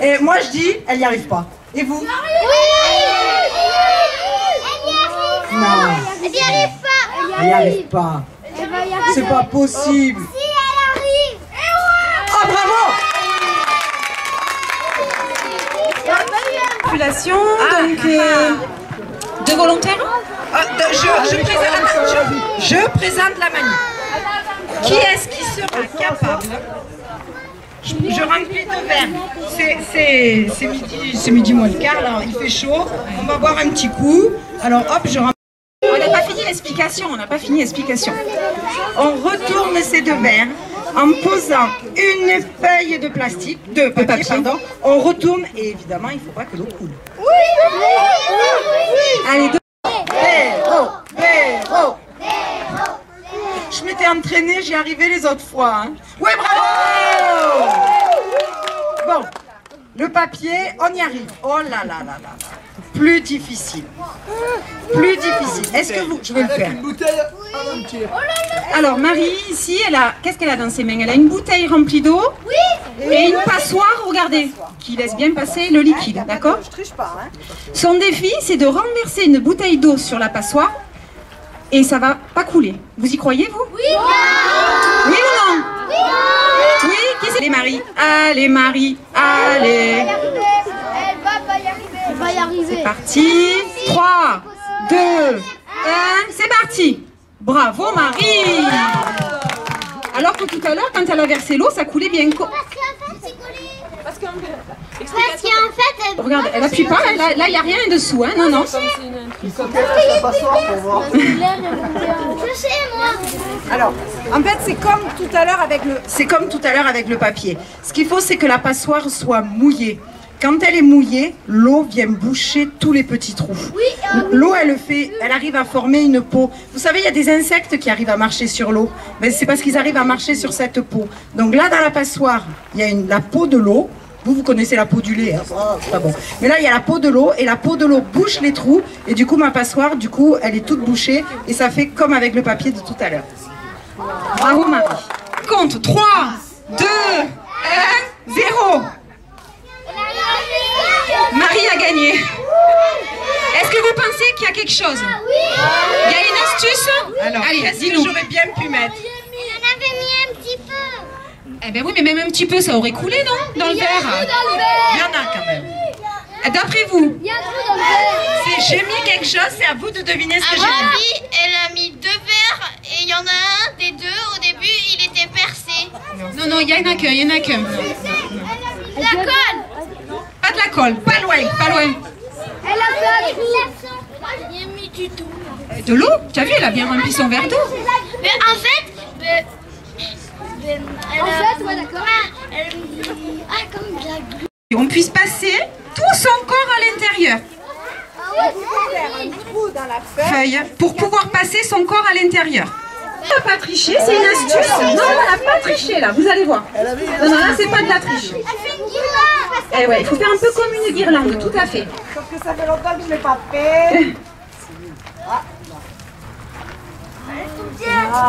Et moi je dis, elle n'y arrive pas. Et vous Non, Elle n'y arrive pas. elle n'y arrive pas. Elle va y arriver. C'est pas possible. Si elle arrive. Oh bravo Population, donc euh, deux volontaires Ah, de- je, je présente, je- je présente la manip. Qui est-ce qui sera capable je, je remplis deux verres. C'est- midi, c'est midi moins le quart, là, il fait chaud. On va boire un petit coup. Alors hop, je remplis. On n'a pas fini l'explication, on n'a pas fini l'explication. On retourne ces deux verres en posant une feuille de plastique, de papier, papier. pardon. On retourne et évidemment, il ne faut pas que l'eau coule. Allez, deux. Véro, Véro. Je m'étais entraînée, j'y arrivais les autres fois. hein. Ouais, bravo Bon, le papier, on y arrive. Oh là là là là là. Plus difficile. Plus difficile. Est-ce que vous... Je vais le faire. Alors Marie, ici, elle a, qu'est-ce qu'elle a dans ses mains? Elle a une bouteille remplie d'eau et une passoire, regardez, qui laisse bien passer le liquide, d'accord? Son défi, c'est de renverser une bouteille d'eau sur la passoire et ça va pas couler. Vous y croyez, vous? Oui Oui ou non? Oui Allez Marie, allez Elle va pas y arriver. Elle va y arriver. Parti 3, 2, 1, c'est parti Bravo Marie Alors que tout à l'heure, quand elle a versé l'eau, ça coulait bien. Parce qu'en fait, c'est collé. Parce qu'en fait, elle. Regarde, elle appuie pas, là, il n'y a rien en dessous, hein, non, non. Je sais, moi. Alors, en fait, c'est comme tout à l'heure avec le, c'est comme tout à l'heure avec le papier. Ce qu'il faut, c'est que la passoire soit mouillée. Quand elle est mouillée, l'eau vient boucher tous les petits trous. L'eau, elle fait, elle arrive à former une peau. Vous savez, il y a des insectes qui arrivent à marcher sur l'eau. Mais c'est parce qu'ils arrivent à marcher sur cette peau. Donc là, dans la passoire, il y a une, la peau de l'eau. Vous, vous connaissez la peau du lait, hein, c'est pas bon. Mais là, il y a la peau de l'eau et la peau de l'eau bouche les trous. Et du coup, ma passoire, du coup, elle est toute bouchée et ça fait comme avec le papier de tout à l'heure. Bravo Marie. Compte 3, 2, 1, 0. Marie a gagné. Est-ce que vous pensez qu'il y a quelque chose? Il y a une astuce? Alors, Allez, dis-nous. j'aurais bien pu mettre Il en avait mis un petit peu. Eh ben oui, mais même un petit peu, ça aurait coulé, non Dans le verre Il y en a quand même. D'après vous Il y a un trou dans le verre. Si j'ai mis quelque chose, c'est à vous de deviner ce que j'ai mis. Elle a mis deux verres et il y en a un des deux, au début, il était percé. Non, non, il y en a qu'un, il y en a qu'un. La colle Pas de la colle, pas loin, pas loin. Elle a fait un trou. J'ai mis du tout. De l'eau Tu as vu, elle a bien rempli son verre d'eau. Mais en fait, elle En fait, ouais, d'accord. Ah, elle- ah, comme de la glu- Et on puisse passer tout son corps à l'intérieur. Feuille, pour pouvoir passer son corps à l'intérieur. On n'a pas triché, c'est une astuce. Non, on n'a pas triché là, vous allez voir. Non, non, là, c'est pas de la triche. Elle fait une guirlande. Eh ouais, il faut faire un peu comme une guirlande, tout à fait. Sauf que ça fait longtemps que je ne l'ai pas fait.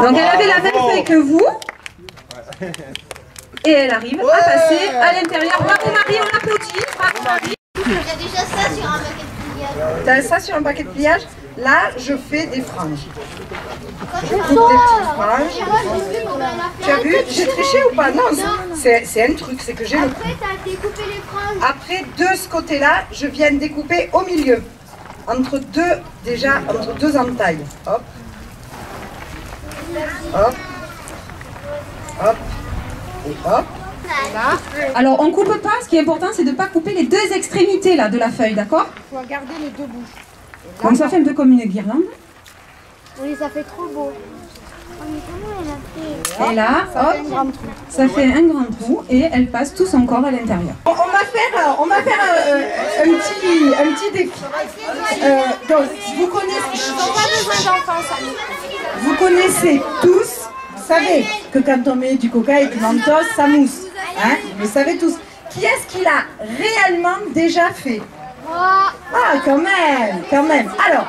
Donc elle avait la même feuille que vous. Et elle arrive à passer à l'intérieur. Bravo Marie, on applaudit. Bravo Marie. Il y a déjà ça sur un paquet de pliage. T'as ça sur un paquet de pliage Là, je fais des franges. Je coupe des petites franges. Tu as vu J'ai triché ou pas? Non, c'est un truc, c'est que j'ai le. Après, t'as découpé les franges. Après, de ce côté-là, je viens découper au milieu. Entre deux, déjà, entre deux entailles. Hop. Hop. Hop. Et hop. Alors on coupe pas, ce qui est important c'est de ne pas couper les deux extrémités là de la feuille, d'accord? Il faut garder les deux bouts. Donc ça fait un peu comme une guirlande. Oui, ça fait trop beau. Et là, hop, ça fait un grand trou et elle passe tout son corps à l'intérieur. On, va faire, euh, on va faire euh, un, petit, un petit défi. Euh, donc, vous connaissez, vous connaissez tous, savez que quand on met du coca et du mentos, ça mousse. Hein vous le savez tous. Qui est-ce qui l'a réellement déjà fait? Ah, quand même, quand même. Alors.